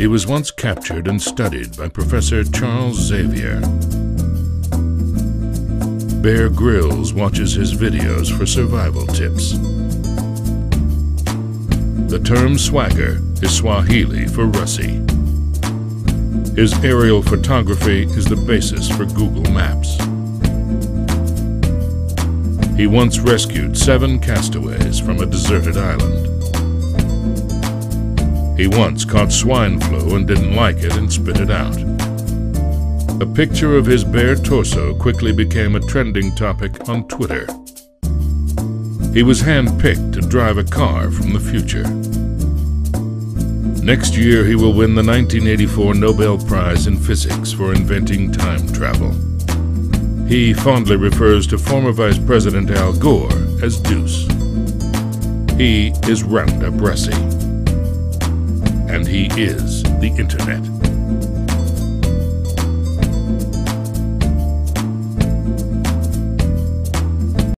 He was once captured and studied by Professor Charles Xavier. Bear Grylls watches his videos for survival tips. The term swagger is Swahili for Russy. His aerial photography is the basis for Google Maps. He once rescued seven castaways from a deserted island. He once caught swine flu and didn't like it and spit it out. A picture of his bare torso quickly became a trending topic on Twitter. He was handpicked to drive a car from the future. Next year, he will win the 1984 Nobel Prize in Physics for inventing time travel. He fondly refers to former Vice President Al Gore as Deuce. He is Roundup Russy. And he is the Internet.